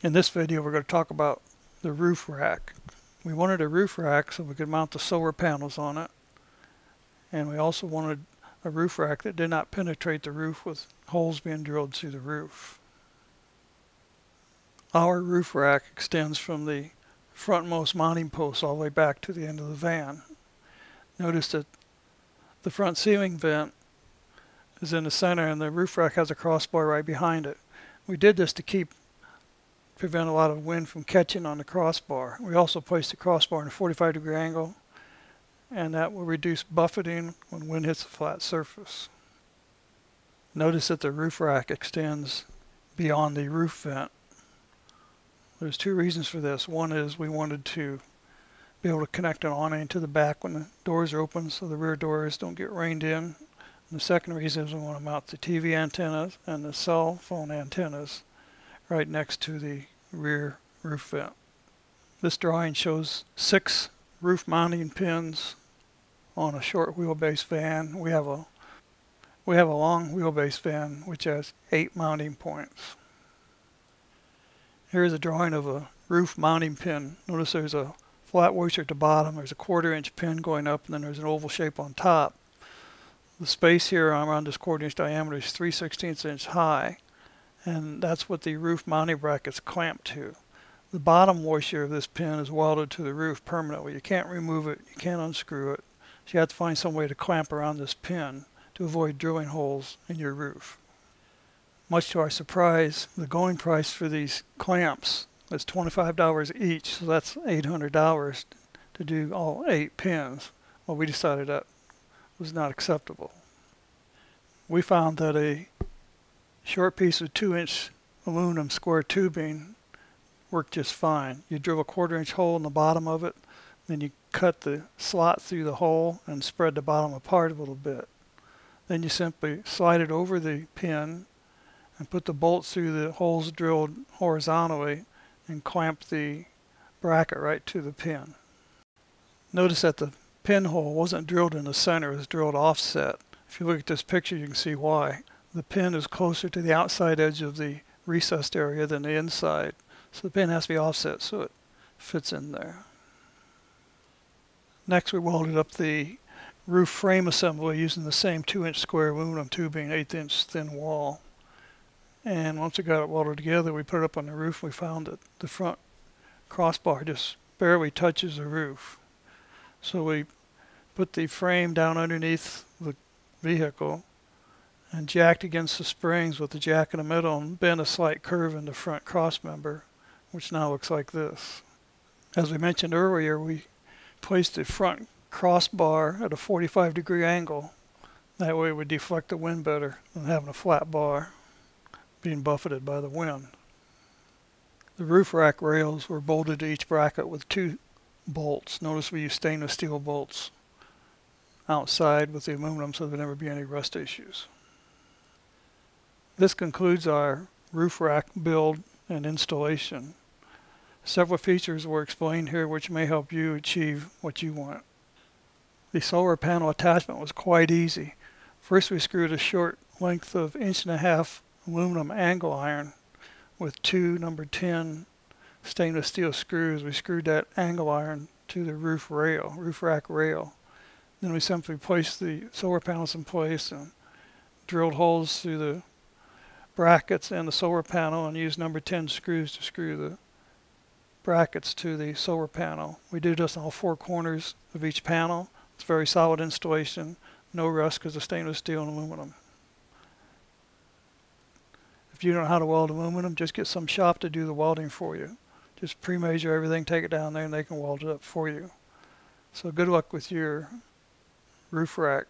In this video we're going to talk about the roof rack. We wanted a roof rack so we could mount the solar panels on it and we also wanted a roof rack that did not penetrate the roof with holes being drilled through the roof. Our roof rack extends from the frontmost mounting post all the way back to the end of the van. Notice that the front ceiling vent is in the center and the roof rack has a crossbar right behind it. We did this to keep prevent a lot of wind from catching on the crossbar. We also place the crossbar in a 45 degree angle and that will reduce buffeting when wind hits a flat surface. Notice that the roof rack extends beyond the roof vent. There's two reasons for this. One is we wanted to be able to connect an awning to the back when the doors are open so the rear doors don't get rained in. And the second reason is we want to mount the TV antennas and the cell phone antennas right next to the rear roof vent. This drawing shows six roof mounting pins on a short wheelbase van. We have a we have a long wheelbase van which has eight mounting points. Here's a drawing of a roof mounting pin. Notice there's a flat washer at the bottom, there's a quarter inch pin going up, and then there's an oval shape on top. The space here around this quarter inch diameter is 3 16 inch high, and that's what the roof mounting bracket's clamped to. The bottom washer of this pin is welded to the roof permanently. You can't remove it, you can't unscrew it. So you have to find some way to clamp around this pin to avoid drilling holes in your roof. Much to our surprise, the going price for these clamps is $25 each, so that's $800 to do all eight pins. Well, we decided that was not acceptable. We found that a short piece of 2-inch aluminum square tubing worked just fine. You drill a quarter inch hole in the bottom of it, then you cut the slot through the hole and spread the bottom apart a little bit. Then you simply slide it over the pin and put the bolts through the holes drilled horizontally and clamp the bracket right to the pin. Notice that the pinhole wasn't drilled in the center, it was drilled offset. If you look at this picture you can see why. The pin is closer to the outside edge of the recessed area than the inside. So the pin has to be offset so it fits in there. Next we welded up the roof frame assembly using the same 2 inch square aluminum tubing, 8 inch thin wall. And once we got it welded together, we put it up on the roof. We found that the front crossbar just barely touches the roof. So we put the frame down underneath the vehicle and jacked against the springs with the jack in the middle and bent a slight curve in the front cross member, which now looks like this. As we mentioned earlier, we placed the front crossbar at a 45 degree angle. That way it would deflect the wind better than having a flat bar being buffeted by the wind. The roof rack rails were bolted to each bracket with two bolts. Notice we use stainless steel bolts outside with the aluminum so there would never be any rust issues. This concludes our roof rack build and installation. Several features were explained here which may help you achieve what you want. The solar panel attachment was quite easy. First we screwed a short length of inch and a half aluminum angle iron with two number 10 stainless steel screws. We screwed that angle iron to the roof rail, roof rack rail. Then we simply placed the solar panels in place and drilled holes through the brackets and the solar panel and use number 10 screws to screw the brackets to the solar panel. We did this on all four corners of each panel. It's very solid installation, no rust because of stainless steel and aluminum. If you don't know how to weld aluminum, just get some shop to do the welding for you. Just pre-measure everything, take it down there, and they can weld it up for you. So good luck with your roof rack.